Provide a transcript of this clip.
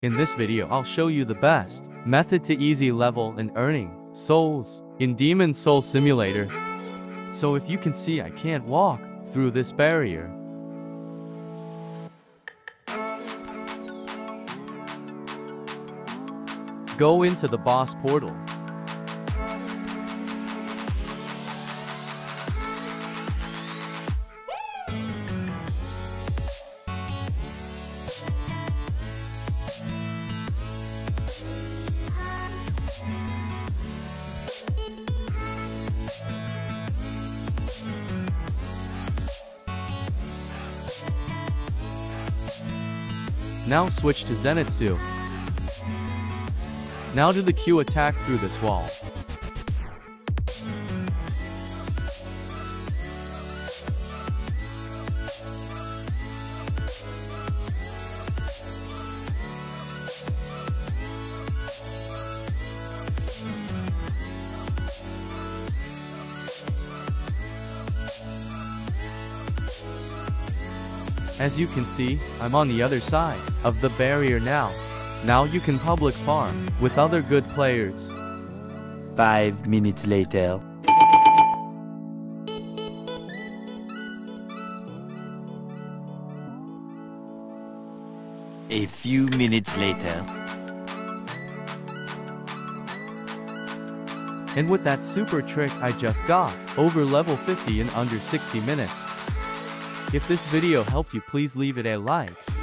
In this video I'll show you the best method to easy level and earning souls in Demon Soul Simulator. So if you can see I can't walk through this barrier. Go into the boss portal. Now switch to Zenitsu. Now do the Q attack through this wall. As you can see, I'm on the other side of the barrier now. Now you can public farm with other good players. Five minutes later. A few minutes later. And with that super trick I just got, over level 50 in under 60 minutes. If this video helped you please leave it a like.